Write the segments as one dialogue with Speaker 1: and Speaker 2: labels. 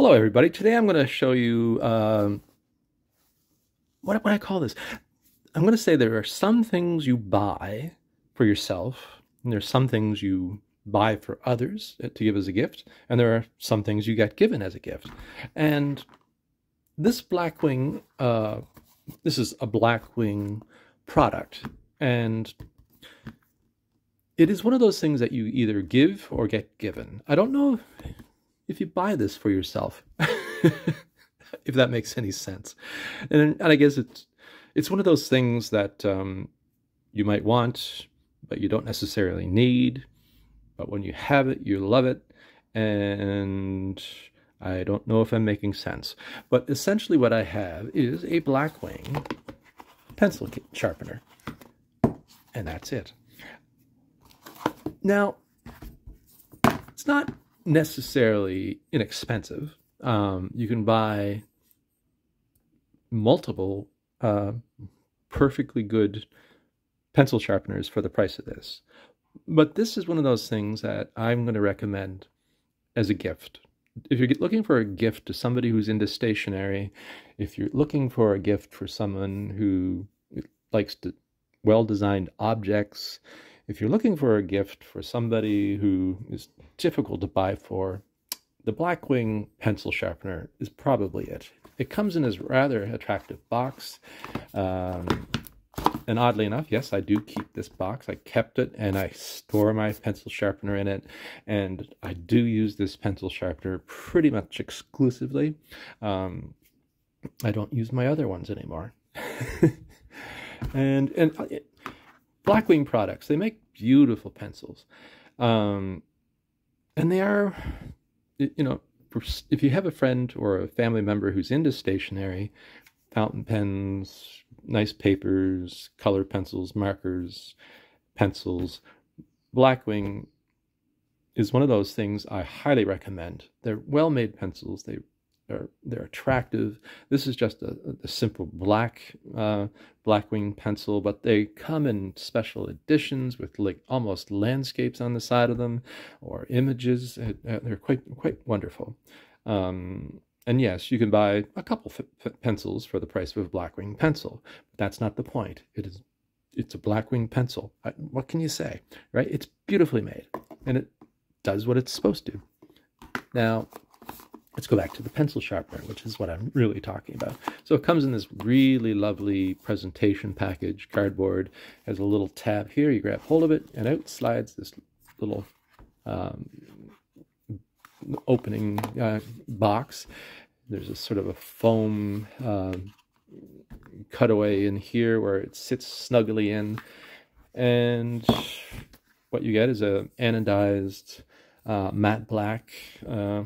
Speaker 1: Hello everybody, today I'm going to show you, um, what, what I call this? I'm going to say there are some things you buy for yourself, and there are some things you buy for others to give as a gift, and there are some things you get given as a gift. And this Blackwing, uh, this is a Blackwing product, and it is one of those things that you either give or get given. I don't know if you buy this for yourself, if that makes any sense. And, and I guess it's it's one of those things that um, you might want, but you don't necessarily need. But when you have it, you love it. And I don't know if I'm making sense. But essentially what I have is a Blackwing pencil sharpener. And that's it. Now, it's not necessarily inexpensive. Um, you can buy multiple uh, perfectly good pencil sharpeners for the price of this. But this is one of those things that I'm going to recommend as a gift. If you're looking for a gift to somebody who's into stationery, if you're looking for a gift for someone who likes to well-designed objects, if you're looking for a gift for somebody who is difficult to buy for, the Blackwing pencil sharpener is probably it. It comes in this rather attractive box. Um, and oddly enough, yes, I do keep this box. I kept it and I store my pencil sharpener in it. And I do use this pencil sharpener pretty much exclusively. Um, I don't use my other ones anymore. and and uh, Blackwing products. They make beautiful pencils. Um, and they are, you know, if you have a friend or a family member who's into stationery, fountain pens, nice papers, color pencils, markers, pencils, Blackwing is one of those things I highly recommend. They're well-made pencils. They they're, they're attractive. This is just a, a simple black uh, Blackwing pencil, but they come in special editions with like almost landscapes on the side of them or images. They're quite quite wonderful. Um, and yes, you can buy a couple pencils for the price of a Blackwing pencil. But that's not the point. It is it's a Blackwing pencil. What can you say, right? It's beautifully made, and it does what it's supposed to. Now, let's go back to the pencil sharpener, which is what I'm really talking about. So it comes in this really lovely presentation package, cardboard, has a little tab here. You grab hold of it, and out slides this little um, opening uh, box. There's a sort of a foam uh, cutaway in here where it sits snugly in. And what you get is a anodized uh, matte black uh,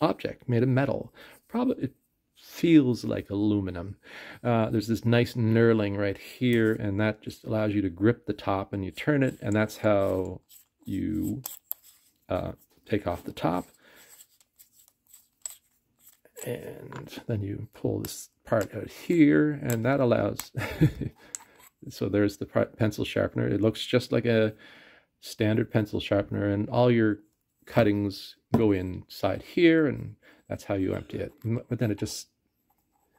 Speaker 1: object made of metal. Probably it feels like aluminum. Uh, there's this nice knurling right here, and that just allows you to grip the top and you turn it, and that's how you uh, take off the top. And then you pull this part out here, and that allows... so there's the pencil sharpener. It looks just like a standard pencil sharpener, and all your cuttings go inside here and that's how you empty it. But then it just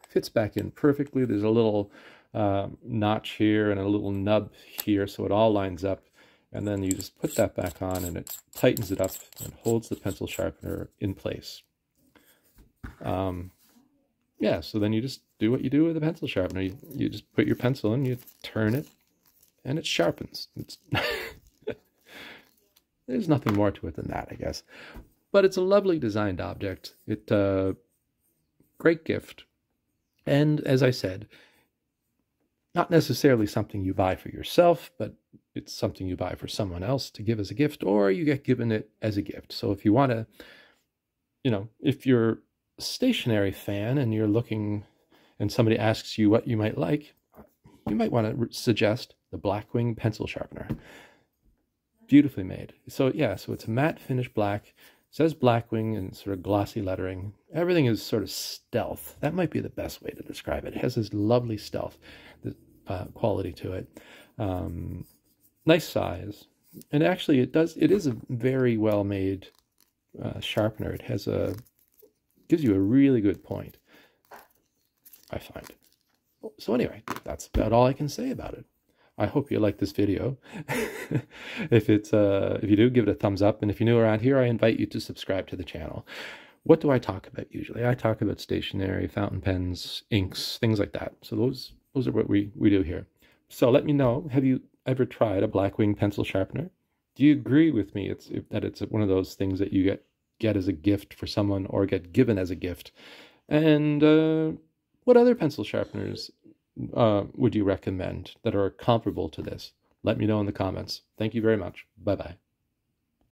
Speaker 1: fits back in perfectly. There's a little uh, notch here and a little nub here so it all lines up. And then you just put that back on and it tightens it up and holds the pencil sharpener in place. Um, yeah, so then you just do what you do with a pencil sharpener. You, you just put your pencil in, you turn it, and it sharpens. It's There's nothing more to it than that, I guess. But it's a lovely designed object. It uh, great gift. And as I said, not necessarily something you buy for yourself, but it's something you buy for someone else to give as a gift, or you get given it as a gift. So if you want to, you know, if you're a stationery fan and you're looking and somebody asks you what you might like, you might want to suggest the Blackwing pencil sharpener beautifully made. So yeah, so it's a matte finish black. Says Blackwing and sort of glossy lettering. Everything is sort of stealth. That might be the best way to describe it. It has this lovely stealth uh, quality to it. Um, nice size, and actually, it does. It is a very well made uh, sharpener. It has a gives you a really good point. I find. So anyway, that's about all I can say about it. I hope you like this video. if it's uh, if you do, give it a thumbs up, and if you're new around here, I invite you to subscribe to the channel. What do I talk about usually? I talk about stationery, fountain pens, inks, things like that. So those those are what we we do here. So let me know. Have you ever tried a Blackwing pencil sharpener? Do you agree with me? It's that it's one of those things that you get get as a gift for someone or get given as a gift. And uh, what other pencil sharpeners uh, would you recommend that are comparable to this? Let me know in the comments. Thank you very much. Bye bye.